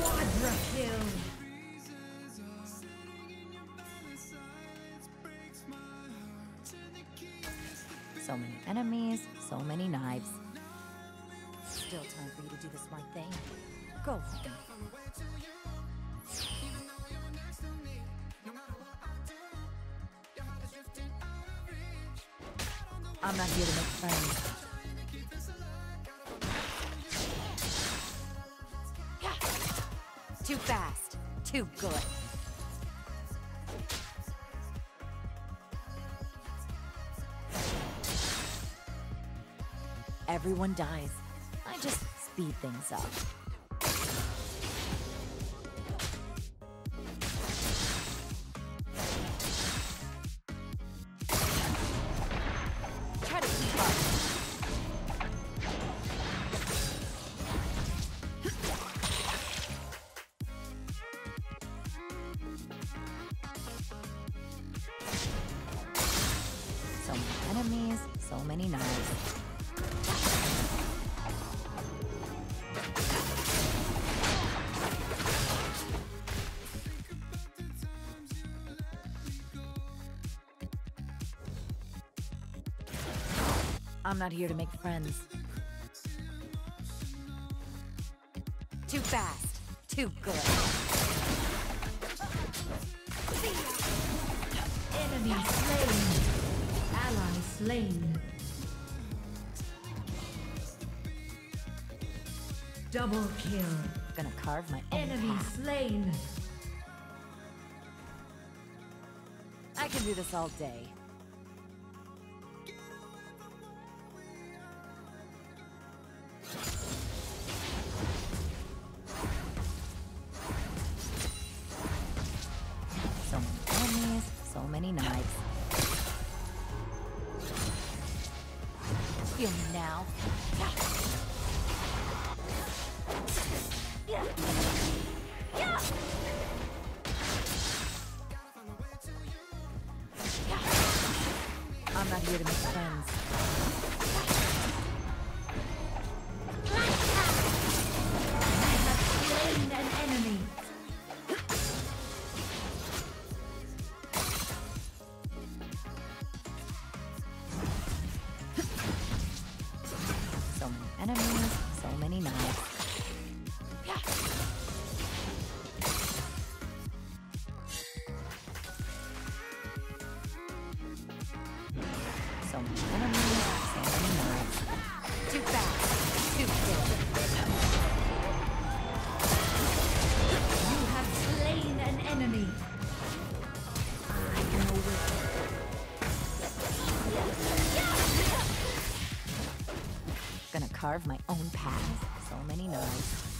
Quadra kill. So many enemies, so many knives. Still time for you to do the smart thing. Go. I'm not here to make friends. Too fast. Too good. Everyone dies. I just speed things up. So many knives. I'm not here to make friends. Too fast. Too good. Enemy slain. Ally slain. Double kill. Gonna carve my Enemy path. slain. I can do this all day. So many enemies, so many knives. Feel me now. I'm not here to make friends. Carve my own path. So many knives.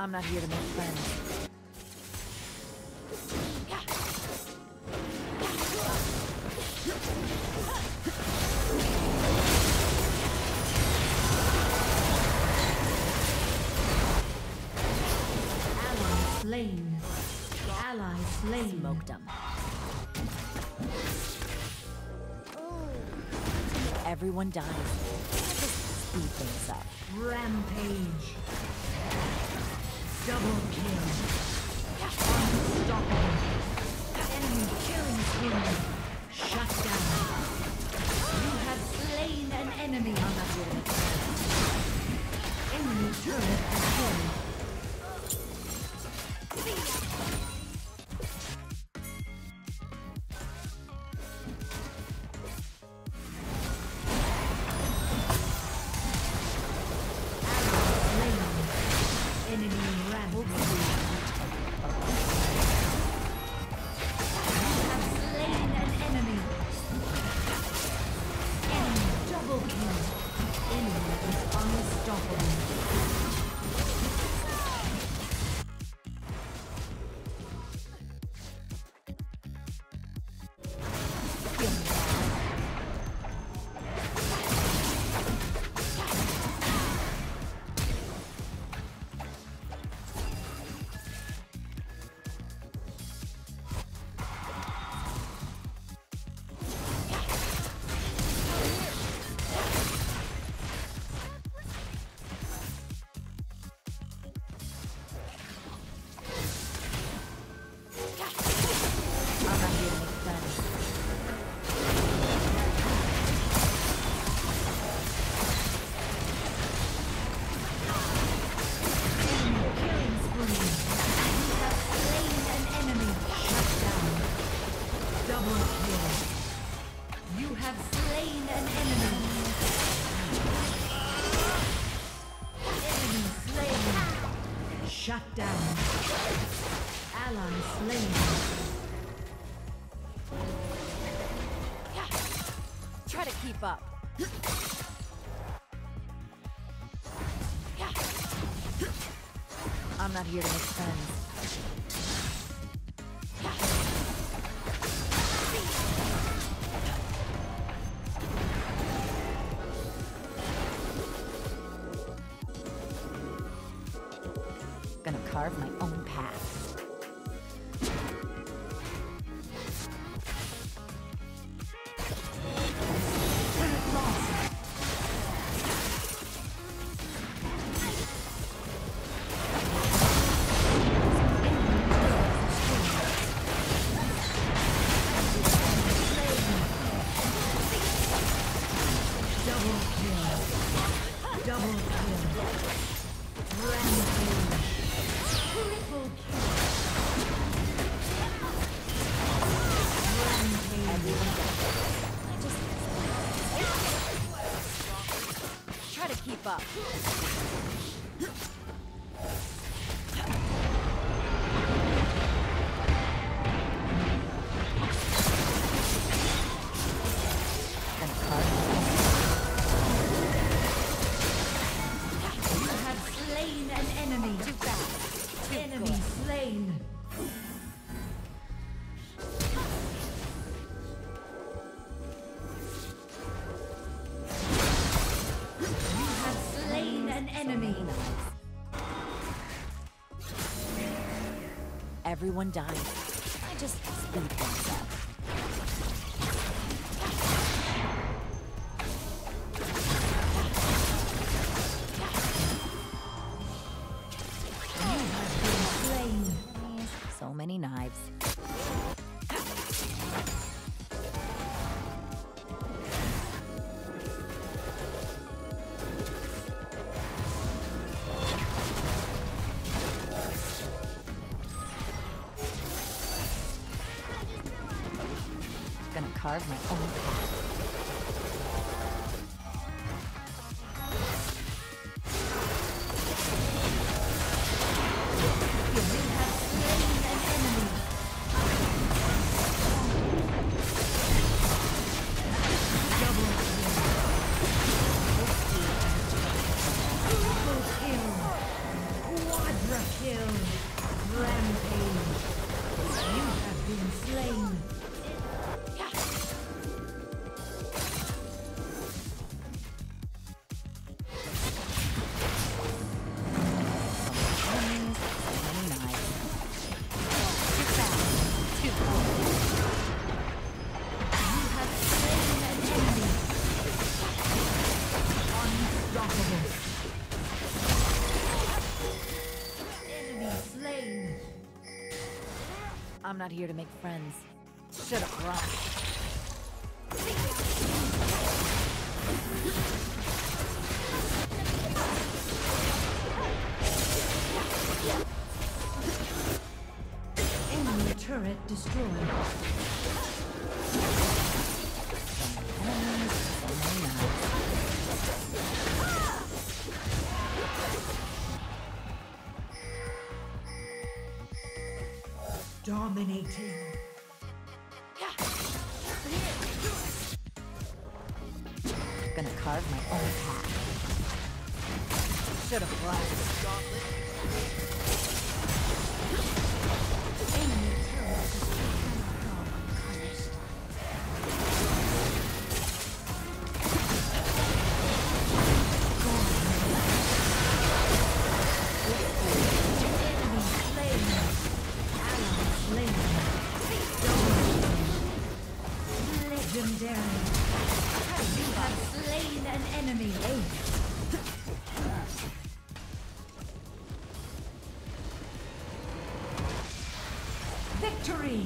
I'm not here to make friends. Ally slain. Ally slain. Smoked them. Everyone dies. Speed things up. Rampage. Double kill. Unstoppable. Enemy killing Try to keep up. I'm not here to make friends. gonna carve my own path. up. You have slain an enemy. Enemy slain. everyone dies. I just speed things up. oh my god. I'm not here to make friends. Should've run. carve my own path. Should've left. Victory!